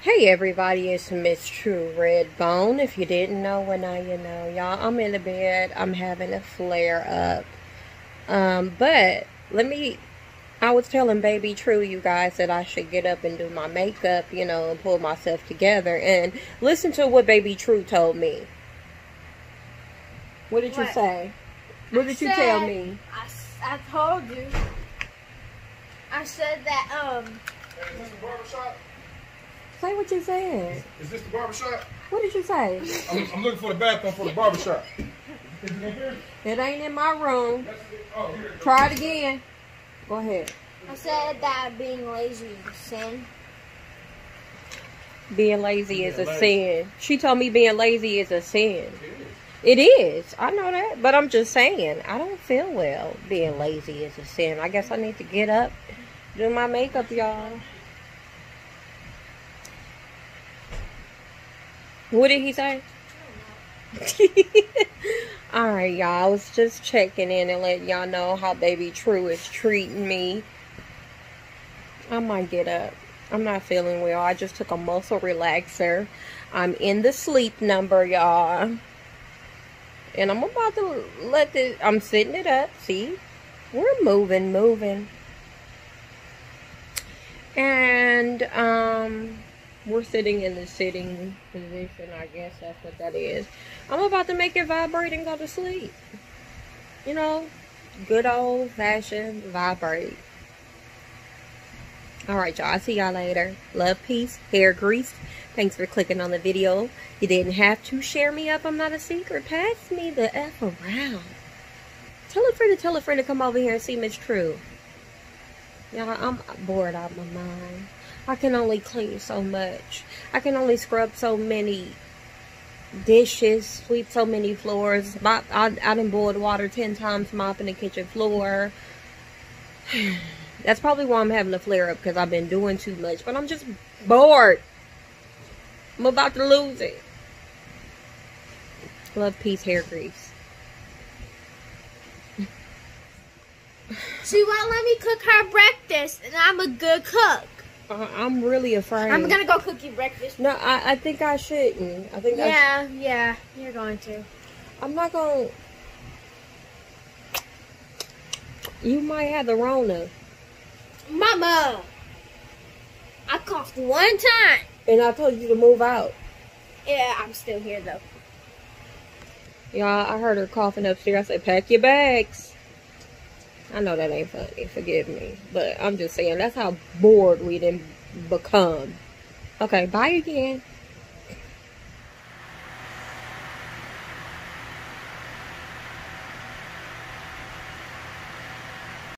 Hey everybody, it's Miss True Redbone. If you didn't know, well now you know. Y'all, I'm in the bed. I'm having a flare up. Um, but let me I was telling baby True you guys that I should get up and do my makeup, you know, and pull myself together and listen to what baby True told me. What did What? you say? What did you tell me? I told you. I said that, um, Is this the barbershop? Say what you said. Is this the barbershop? What did you say? I'm, I'm looking for the bathroom for the barbershop. Is it in here? It ain't in my room. That's it. Here. it is. Try it again. Go ahead. I said that being lazy is a sin. Being lazy is a lazy. sin. She told me being lazy is a sin. It is. I know that. But I'm just saying, I don't feel well. Being lazy is a sin. I guess I need to get up, do my makeup, y'all. What did he say? All right, y'all. I was just checking in and letting y'all know how baby True is treating me. I might get up. I'm not feeling well. I just took a muscle relaxer. I'm in the sleep number, y'all. And I'm about to let this, I'm sitting it up. See? We're moving, moving. And, um, we're sitting in the sitting position. I guess that's what that is. I'm about to make it vibrate and go to sleep. You know, good old fashioned vibrate. Alright, y'all. I'll see y'all later. Love, peace, hair grease. Thanks for clicking on the video. You didn't have to share me up. I'm not a secret. Pass me the F around. Tell a friend to tell a friend to come over here and see Miss True. Y'all, I'm bored out of my mind. I can only clean so much. I can only scrub so many dishes, sweep so many floors. Mop, I, I done boiled water 10 times mopping the kitchen floor. That's probably why I'm having a flare up because I've been doing too much. But I'm just bored. I'm about to lose it. Love, peace, hair grease. She won't let me cook her breakfast, and I'm a good cook. Uh, I'm really afraid. I'm gonna go cook you breakfast. No, I, I think I shouldn't. I think I Yeah, yeah, you're going to. I'm not gonna. You might have the Rona, Mama! I coughed one time. and I told you to move out. Yeah, I'm still here though. Y'all, I heard her coughing upstairs. I said, "Pack your bags." I know that ain't funny. Forgive me, but I'm just saying that's how bored we didn't become. Okay, bye again.